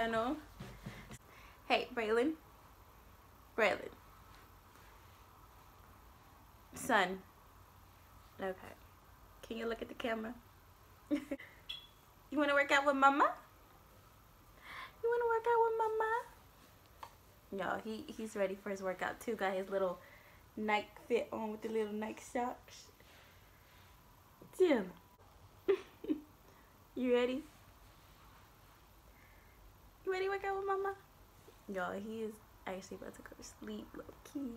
channel. Hey Braylon. Braylon. Son. Okay. Can you look at the camera? You want to work out with mama? You want to work out with mama? No he he's ready for his workout too. Got his little Nike fit on with the little Nike socks. Jim you ready you ready to work out with mama? Y'all, he is actually about to go to sleep, low key.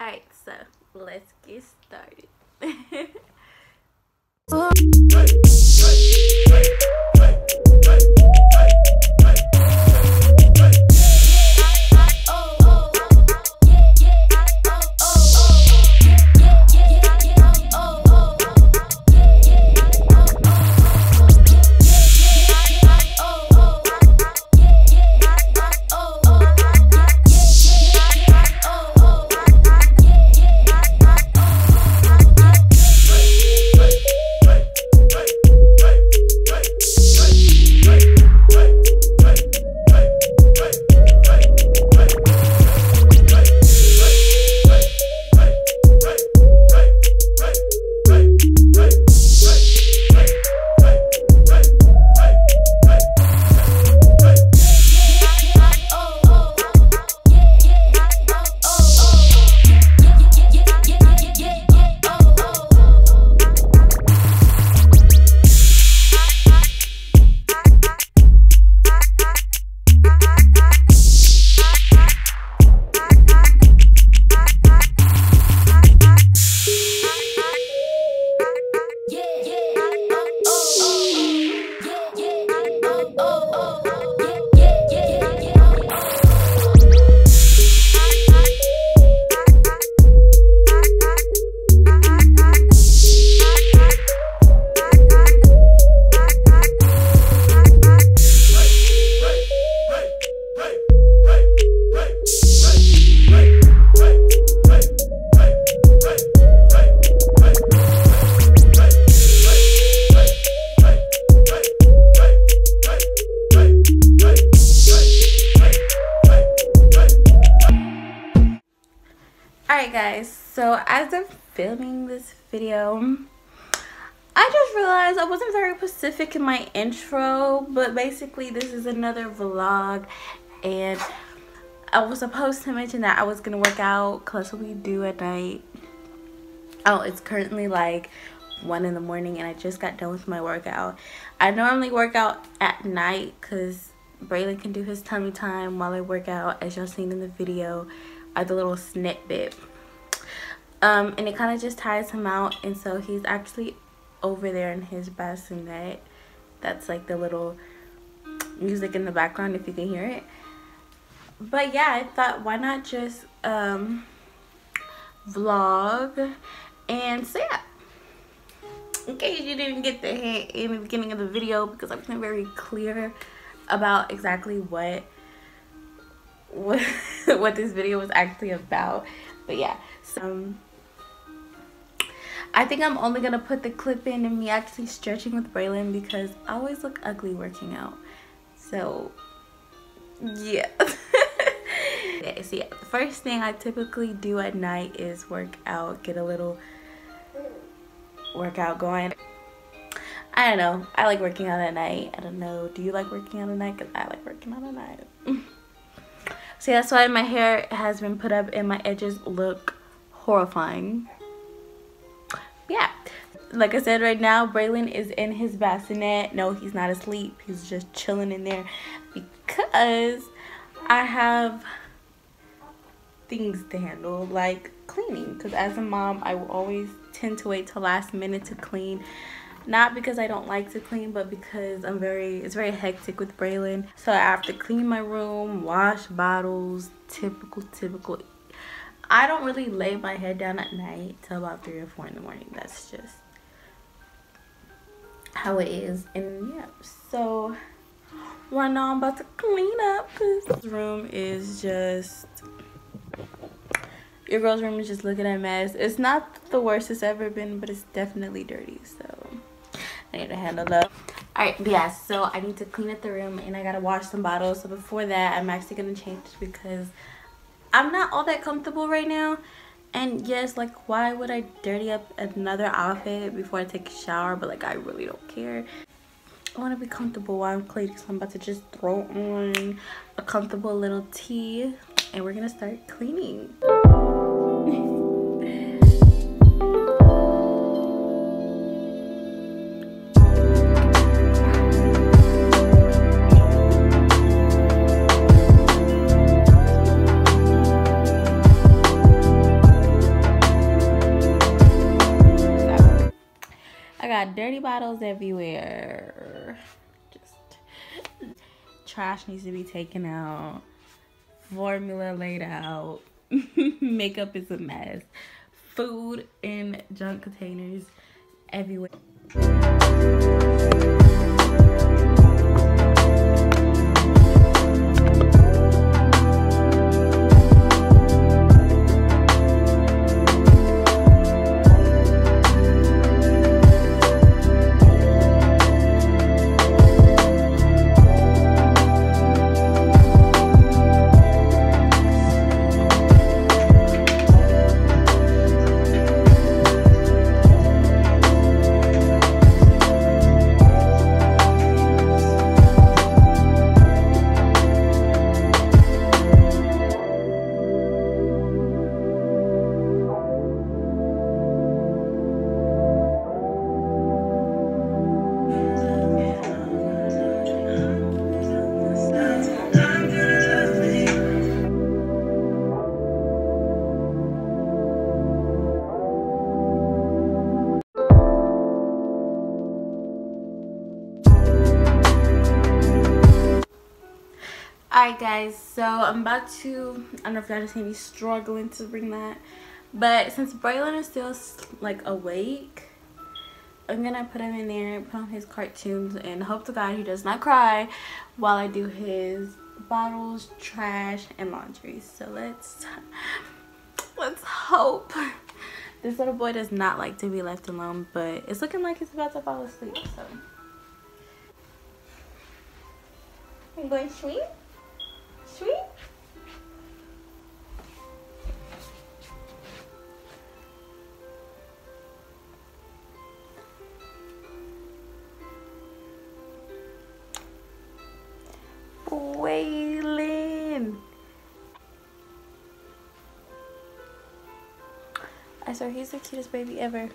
Alright, so let's get started. filming this video, I just realized I wasn't very specific in my intro, but basically this is another vlog and I was supposed to mention that I was going to work out because we do at night. Oh, it's currently like 1 in the morning and I just got done with my workout. I normally work out at night because Braylon can do his tummy time while I work out as y'all seen in the video are the little snippet um and it kind of just ties him out and so he's actually over there in his bassinet. That's like the little music in the background if you can hear it. But yeah i thought why not just um vlog and so yeah in case you didn't get the hint in the beginning of the video because i wasn't very clear about exactly what what, what this video was actually about. But yeah so um, I think I'm only gonna put the clip in of me actually stretching with Braylon because I always look ugly working out. So yeah. Okay so yeah the first thing I typically do at night is work out get a little workout going. I don't know. I like working out at night. I don't know. Do you like working out at night? Because I like working out at night. So that's why my hair has been put up and my edges look horrifying. Yeah. Like I said right now, Braylon is in his bassinet. No, he's not asleep. He's just chilling in there because I have things to handle like cleaning because as a mom I will always tend to wait till last minute to clean not because I don't like to clean but because I'm very it's very hectic with Braylon so I have to clean my room wash bottles typical typical I don't really lay my head down at night till about three or four in the morning that's just how it is and yeah so right now I'm about to clean up this room is just your girl's room is just looking at mess it's not the worst it's ever been but it's definitely dirty so I need to handle that. Alright, yeah, so I need to clean up the room and I gotta wash some bottles. So before that, I'm actually gonna change because I'm not all that comfortable right now. And yes, like why would I dirty up another outfit before I take a shower? But like I really don't care. I want to be comfortable while I'm cleaning. So I'm about to just throw on a comfortable little tee and we're gonna start cleaning. Got dirty bottles everywhere. Just trash needs to be taken out. Formula laid out. Makeup is a mess. Food in junk containers everywhere. Guys, so I'm about to, I don't know if y'all just see me struggling to bring that. But since Braylon is still like awake, I'm gonna put him in there, put on his cartoons, and hope to God he does not cry while I do his bottles, trash, and laundry. So let's, let's hope. This little boy does not like to be left alone, but it's looking like he's about to fall asleep, so. I'm going to sleep sweet? Braylon. I swear he's the cutest baby ever.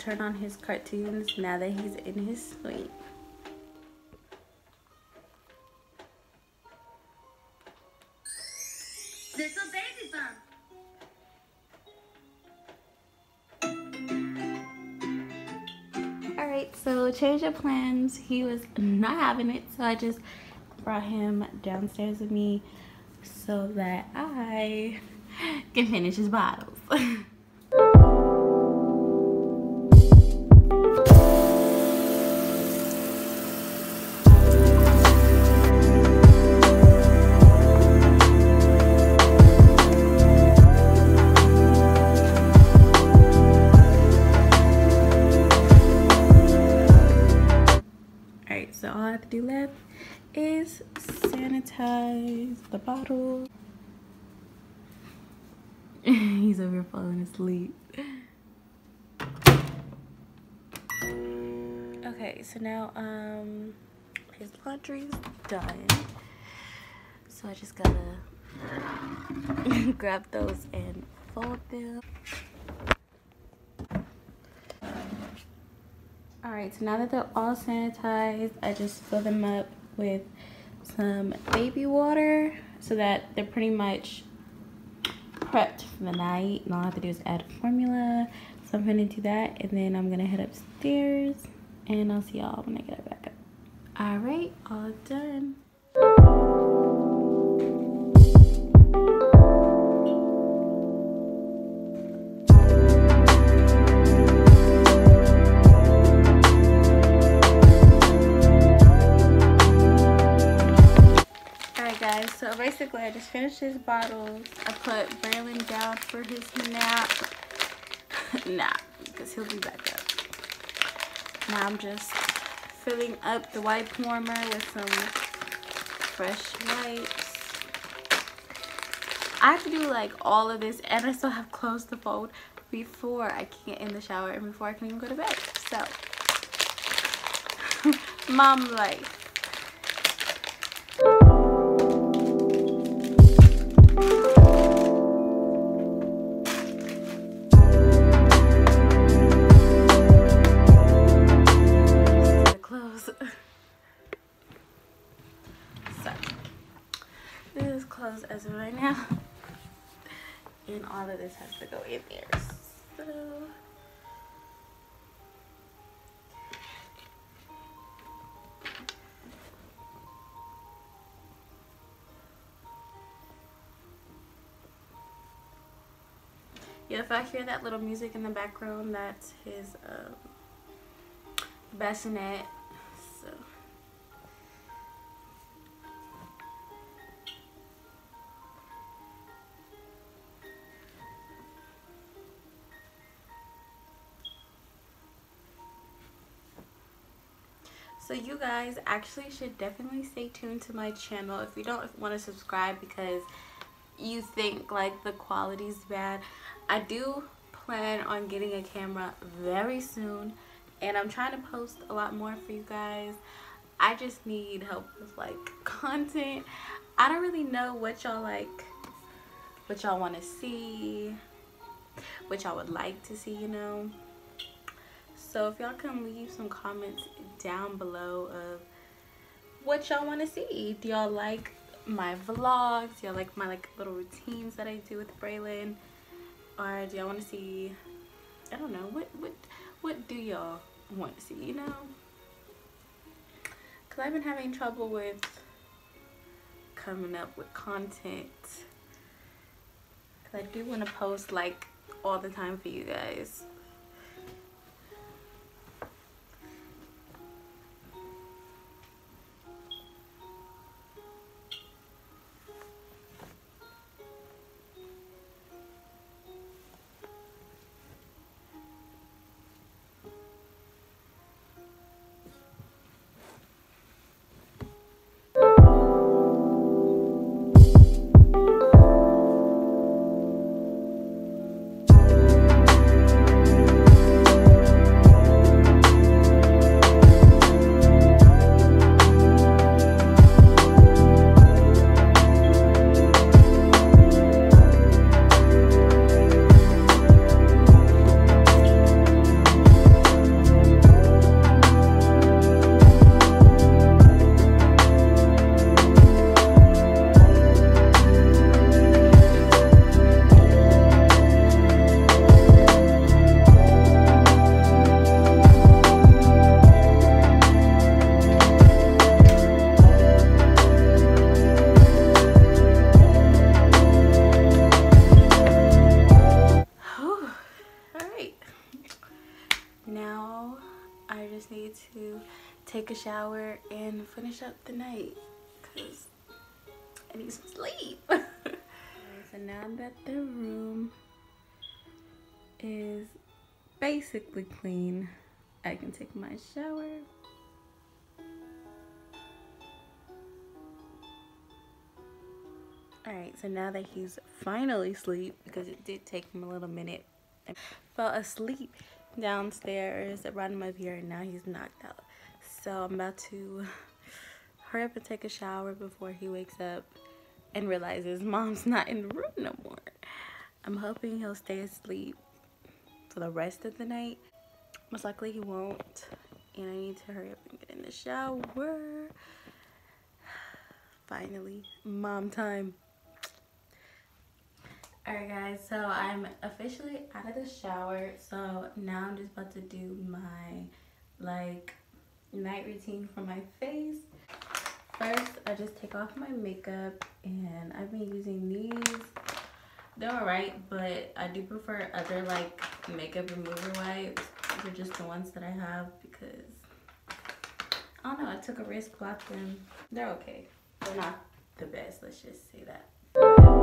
Turn on his cartoons now that he's in his sleep. Little baby bump. Alright, so change of plans. He was not having it, so I just brought him downstairs with me so that I can finish his bottles. Falling asleep. Okay, so now um his laundry's done. So I just gotta grab those and fold them. Alright, so now that they're all sanitized, I just fill them up with some baby water so that they're pretty much prepped for the night. And all I have to do is add formula. So I'm gonna do that and then I'm gonna head upstairs and I'll see y'all when I get back up. Alright, all done. Basically I just finished his bottles. I put Braylon down for his nap. nap, because he'll be back up. Now I'm just filling up the wipe warmer with some fresh wipes. I have to do like all of this and I still have clothes to fold before I can get in the shower and before I can even go to bed. So, mom life. As of right now. And all of this has to go in there. So yeah, if I hear that little music in the background, that's his um, bassinet so you guys actually should definitely stay tuned to my channel if you don't want to subscribe because you think like the quality's bad. I do plan on getting a camera very soon and i'm trying to post a lot more for you guys. I just need help with like content. I don't really know what y'all like what y'all want to see what y'all would like to see you know so if y'all can leave some comments down below of what y'all want to see. Do y'all like my vlogs? Do y'all like my like little routines that i do with braylon? Or do y'all want to see i don't know what what what do y'all want to see you know? Because i've been having trouble with coming up with content. Because i do want to post like all the time for you guys shower and finish up the night because I need some sleep. so now that the room is basically clean, I can take my shower. Alright, so now that he's finally asleep, because it did take him a little minute, I fell asleep downstairs, I brought him up here, and now he's knocked out. So I'm about to hurry up and take a shower before he wakes up and realizes mom's not in the room no more. I'm hoping he'll stay asleep for the rest of the night. Most likely he won't. And I need to hurry up and get in the shower. Finally, mom time. Alright guys, so I'm officially out of the shower. So now I'm just about to do my like night routine for my face. First, I just take off my makeup and I've been using these. They're alright, but I do prefer other like makeup remover wipes. These are just the ones that I have because I don't know, I took a risk, bought them. They're okay. They're not the best, let's just say that. Um,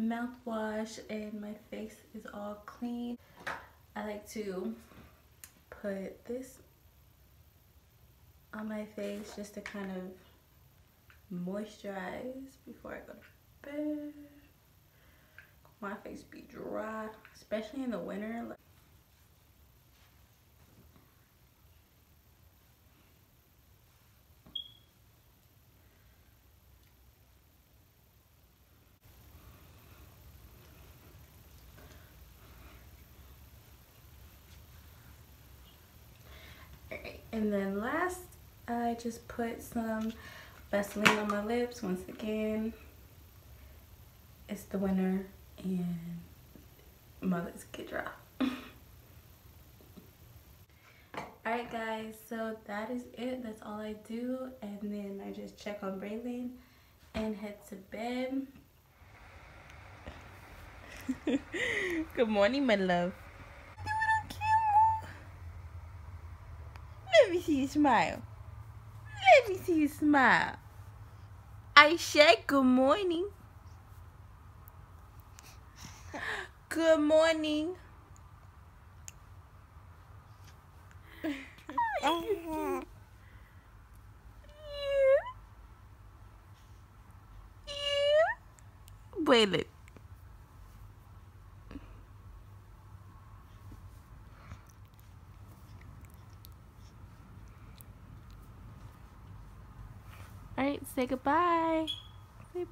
mouthwash and my face is all clean. I like to put this on my face just to kind of moisturize before I go to bed. My face be dry, especially in the winter. And then last, I just put some Vaseline on my lips once again. It's the winter and my lips get dry. Alright guys, so that is it. That's all I do. And then I just check on Braylon and head to bed. Good morning, my love. See you smile. Let me see you smile. I said good morning. Good morning. yeah. Yeah. Braylon. Alright, say goodbye. Say